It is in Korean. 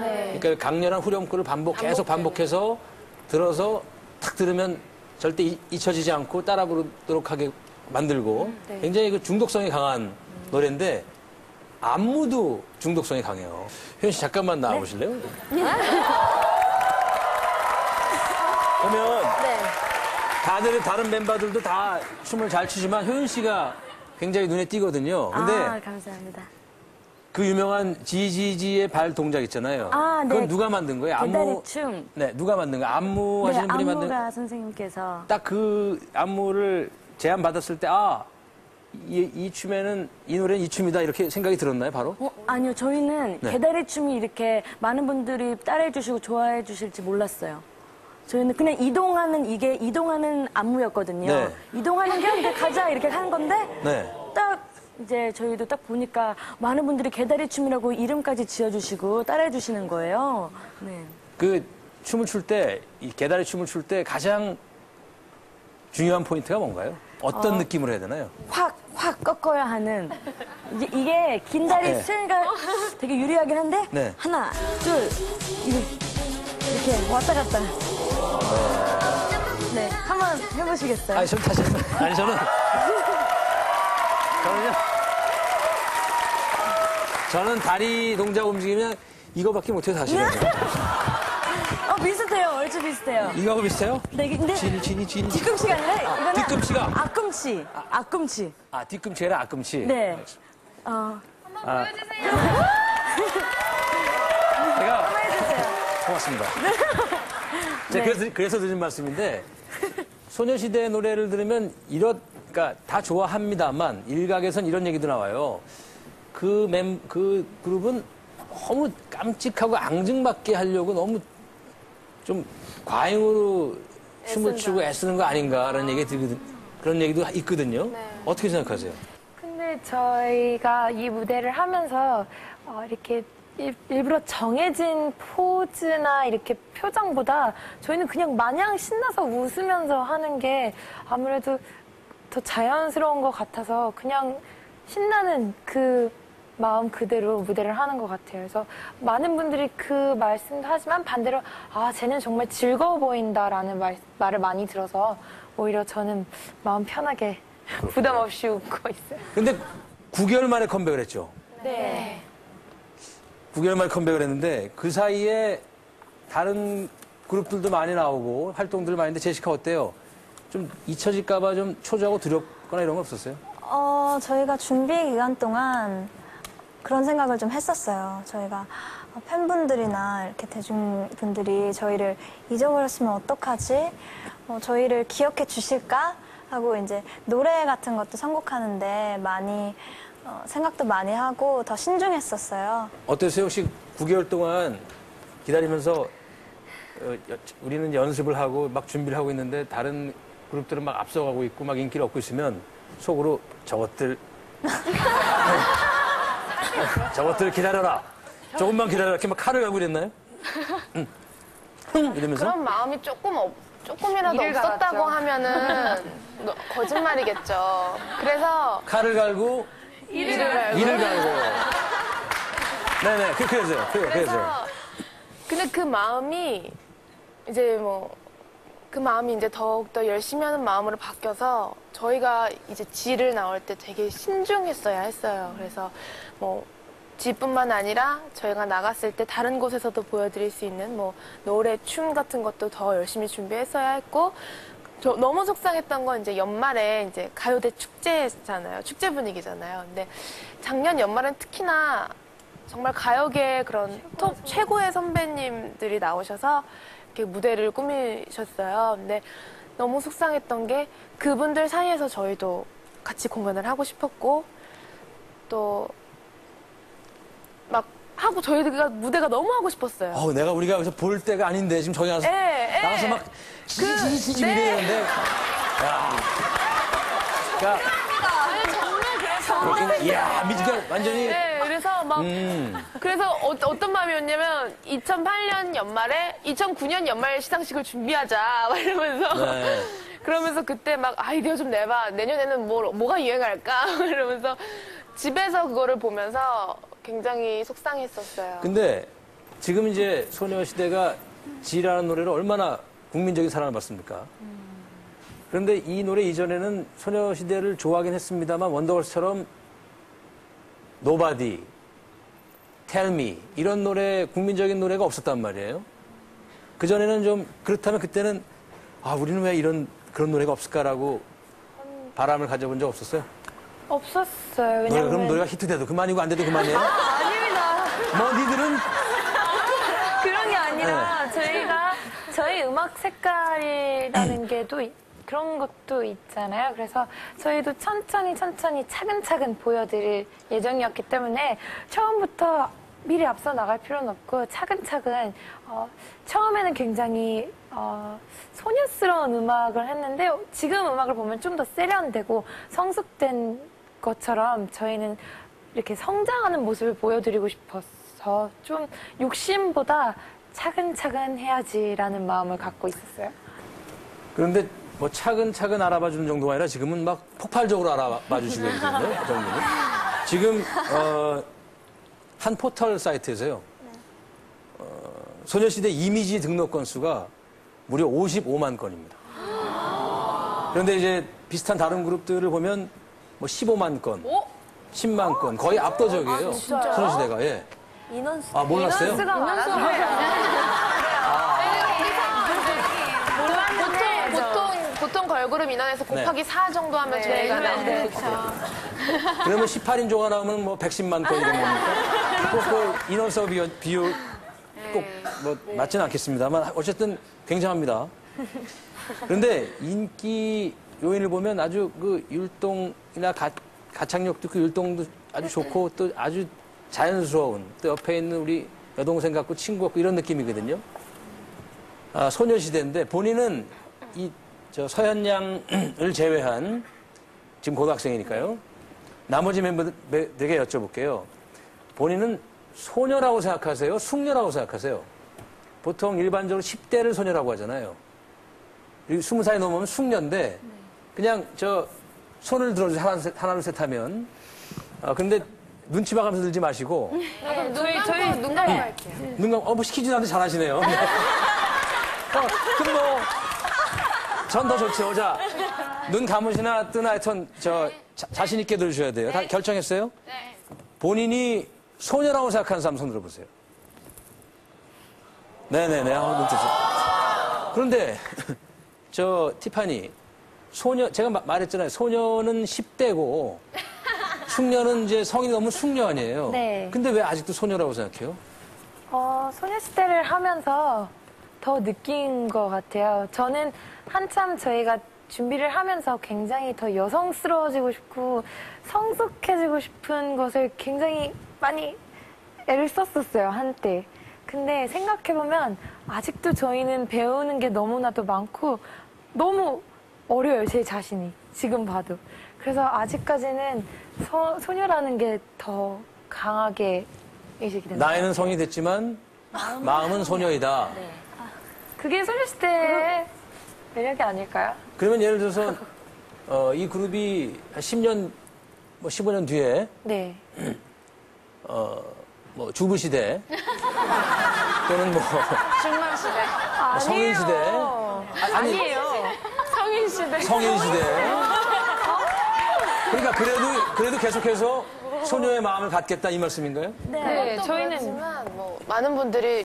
네. 그러니까 강렬한 후렴구를 반복 계속 반복해서 들어서 탁 들으면 절대 이- 잊혀지지 않고 따라 부르도록 하게 만들고 네. 굉장히 그 중독성이 강한 노래인데 안무도 중독성이 강해요. 효연 씨 잠깐만 나와 보실래요? 그러면 네. 다들 다른 멤버들도 다 춤을 잘 추지만 효연 씨가 굉장히 눈에 띄거든요. 근데 아, 감사합니다. 그 유명한 지지지의 발 동작 있잖아요. 아, 네. 그건 누가 만든 거예요? 안무. 개다리춤. 네, 누가 만든 거예요? 안무 네, 하시는 분이 만든 안무가 선생님께서 딱 그 안무를 제안 받았을 때 아, 이, 이 춤에는 이 노래는 이 춤이다 이렇게 생각이 들었나요, 바로? 어, 아니요, 저희는 네. 개다리 춤이 이렇게 많은 분들이 따라해 주시고 좋아해 주실지 몰랐어요. 저희는 그냥 이동하는 이게 이동하는 안무였거든요. 네. 이동하는 게 가자 이렇게 하는 건데 네. 딱 이제 저희도 딱 보니까 많은 분들이 개다리 춤이라고 이름까지 지어주시고 따라해 주시는 거예요. 네. 그 춤을 출 때, 이 개다리 춤을 출 때 가장 중요한 포인트가 뭔가요? 어떤 느낌으로 해야 되나요? 확, 확 꺾어야 하는. 이게, 이게 긴 다리 네. 스윙가 되게 유리하긴 한데. 네. 하나, 둘, 이렇게, 왔다 갔다. 네. 한번 해보시겠어요? 아니, 전 다시, 아니, 저는. 저는요. 저는 다리 동작 움직이면 이거밖에 못해요, 사실은. 어, 비슷해요. 얼추 비슷해요. 이거하고 비슷해요? 네, 근데. 진이, 진이, 진이. 뒤꿈치가 아니라, 이거는. 뒤꿈치가. 앞꿈치. 앞꿈치. 아, 뒤꿈치 아니라 앞꿈치. 네. 어, 제가 한번 해주세요. 고맙습니다. 제가 그래서, 그래서 드린 말씀인데 소녀시대 노래를 들으면 이런 그러니까 다 좋아합니다만 일각에선 이런 얘기도 나와요. 그 멤, 그 그룹은 너무 깜찍하고 앙증맞게 하려고 너무 좀 과잉으로 춤을 추고 애쓰는 거 아닌가라는 얘기 들거든 그런 얘기도 있거든요. 어떻게 생각하세요? 근데 저희가 이 무대를 하면서 어, 이렇게 일, 일부러 정해진 포즈나 이렇게 표정보다 저희는 그냥 마냥 신나서 웃으면서 하는 게 아무래도 더 자연스러운 것 같아서 그냥 신나는 그 마음 그대로 무대를 하는 것 같아요. 그래서 많은 분들이 그 말씀도 하지만 반대로 아, 쟤는 정말 즐거워 보인다라는 말, 말을 많이 들어서 오히려 저는 마음 편하게 부담 없이 웃고 있어요. 근데 9개월 만에 컴백을 했죠. 네. 9개월 만에 컴백을 했는데 그 사이에 다른 그룹들도 많이 나오고 활동들 많이 했는데 제시카 어때요? 좀 잊혀질까봐 좀 초조하고 두렵거나 이런 건 없었어요? 어, 저희가 준비 기간 동안 그런 생각을 좀 했었어요. 저희가 어, 팬분들이나 이렇게 대중분들이 저희를 잊어버렸으면 어떡하지? 어, 저희를 기억해 주실까? 하고 이제 노래 같은 것도 선곡하는데 많이 어, 생각도 많이 하고 더 신중했었어요. 어땠어요? 혹시 9개월 동안 기다리면서 어, 여- 우리는 연습을 하고 막 준비를 하고 있는데 다른 그룹들은 막 앞서가고 있고 막 인기를 얻고 있으면 속으로 저것들 저것들 기다려라 조금만 기다려라 이렇게 막 칼을 갈고 이랬나요? 응. 흥 이러면서 그런 마음이 조금 없, 조금이라도 없었다고 갈았죠. 하면은 너- 거짓말이겠죠. 그래서 칼을 갈고 이를 갈고. 이를 갈고 네네 그- 그래서요 그- 그래서요 그래서 근데 그 마음이 이제 뭐 그 마음이 이제 더욱더 열심히 하는 마음으로 바뀌어서 저희가 이제 지를 나올 때 되게 신중했어야 했어요. 그래서 뭐 지뿐만 아니라 저희가 나갔을 때 다른 곳에서도 보여드릴 수 있는 뭐 노래, 춤 같은 것도 더 열심히 준비했어야 했고 저 너무 속상했던 건 이제 연말에 이제 가요대 축제잖아요. 축제 분위기잖아요. 근데 작년 연말엔 특히나 정말 가요계의 그런 톱 최고의 선배님들이 나오셔서 이렇게 무대를 꾸미셨어요. 근데 너무 속상했던 게 그분들 사이에서 저희도 같이 공연을 하고 싶었고 또 막 하고 저희가 무대가 너무 하고 싶었어요. 어우, 내가 우리가 여기서 볼 때가 아닌데 지금 저기 나가서 예, 예. 나가서 막 지지지지 네. 이러는데 야. 야. 그렇긴- 이야, 미치가 완전히 네, 그래서 막 음. 그래서 어, 떤 마음이었냐면 2008년 연말에 2009년 연말 시상식을 준비하자 막 이러면서 네. 그러면서 그때 막 아이디어 좀 내봐 내년에는 뭐 뭐가 유행할까 이러면서 집에서 그거를 보면서 굉장히 속상했었어요. 근데 지금 이제 소녀시대가 Gee라는 노래를 얼마나 국민적인 사랑을 받습니까? 그런데 이 노래 이전에는 소녀시대를 좋아하긴 했습니다만 원더걸스처럼 Nobody, Tell Me 이런 노래 국민적인 노래가 없었단 말이에요. 그 전에는 좀 그렇다면 그때는 아 우리는 왜 이런 그런 노래가 없을까라고 바람을 가져본 적 없었어요? 없었어요. 왜냐면 그럼 노래가 히트돼도 그만이고 안 돼도 그만이에요? 아닙니다. 뭐 니들은 그런 게 아니라 네. 저희가 저희 음악 색깔이라는 게 또 그런 것도 있잖아요. 그래서 저희도 천천히 천천히 차근차근 보여드릴 예정이었기 때문에 처음부터 미리 앞서 나갈 필요는 없고 차근차근 어, 처음에는 굉장히 어, 소녀스러운 음악을 했는데 지금 음악을 보면 좀 더 세련되고 성숙된 것처럼 저희는 이렇게 성장하는 모습을 보여드리고 싶어서 좀 욕심보다 차근차근 해야지라는 마음을 갖고 있었어요. 그런데 뭐 차근차근 알아봐 주는 정도가 아니라 지금은 막 폭발적으로 알아봐 주시고 계시거든요. 정도는. 지금 어, 한 포털 사이트에서요. 어, 소녀시대 이미지 등록 건수가 무려 55만 건입니다. 그런데 이제 비슷한 다른 그룹들을 보면 뭐 15만 건, 10만 건 거의 압도적이에요. 소녀시대가 예. 인원수 아 몰랐어요? 인원수가 많아서 보통, 보통, 걸그룹 인원에서 곱하기 4 정도 하면 저희가 나오는 거죠. 그러면 18인조가 나오면 뭐 110만 건 이런 겁니까? 꼭 그 인원수 비율, 비율 꼭뭐 맞지는 않겠습니다만 어쨌든 굉장합니다. 그런데 인기 요인을 보면 아주 그 율동이나 가, 가창력도 그 율동도 아주 좋고 또 아주 자연스러운 또 옆에 있는 우리 여동생 같고 친구 같고 이런 느낌이거든요. 아, 소녀시대인데 본인은 이 저 서현 양을 제외한 지금 고등학생이니까요. 나머지 멤버들에게 여쭤볼게요. 본인은 소녀라고 생각하세요? 숙녀라고 생각하세요? 보통 일반적으로 10대를 소녀라고 하잖아요. 20살이 넘으면 숙녀인데 그냥 저 손을 들어주세요. 하나, 셋, 하나, 둘, 셋 하면. 아, 근데 눈치 봐가면서 들지 마시고 저희, 저희 눈 감고 할게요. 눈 감, 어, 뭐 시키지도 않는데 잘하시네요. 어, 그럼 뭐, 전 더 좋죠. 자, 눈 감으시나 뜨나 하여튼, 저, 자, 자신 있게 들으셔야 돼요. 다 결정했어요? 네. 본인이 소녀라고 생각하는 사람 손 들어보세요. 네네네. 아, 눈 뜨죠. 그런데, 저, 티파니, 소녀, 제가 마- 말했잖아요. 소녀는 10대고, 숙녀는 이제 성인이 넘은 숙녀 아니에요. 네. 근데 왜 아직도 소녀라고 생각해요? 어, 소녀시대를 하면서 더 느낀 것 같아요. 저는 한참 저희가 준비를 하면서 굉장히 더 여성스러워지고 싶고 성숙해지고 싶은 것을 굉장히 많이 애를 썼었어요, 한때. 근데 생각해보면 아직도 저희는 배우는 게 너무나도 많고 너무 어려요, 제 자신이. 지금 봐도. 그래서 아직까지는 소, 소녀라는 게 더 강하게 의식이 됩니다. 나이는 성이 됐지만 마음은 소녀이다. 그게 소녀시대의 매력이 아닐까요? 그러면 예를 들어서 어, 이 그룹이 한 10년, 뭐 15년 뒤에 네. 어, 뭐 주부 시대 또는 뭐 중만 시대. 성인 시대 아니 성인 시대. 성인 시대 그러니까 그래도 그래도 계속해서 소녀의 마음을 갖겠다 이 말씀인가요? 네, 또 저희는 그렇지만 뭐 많은 분들이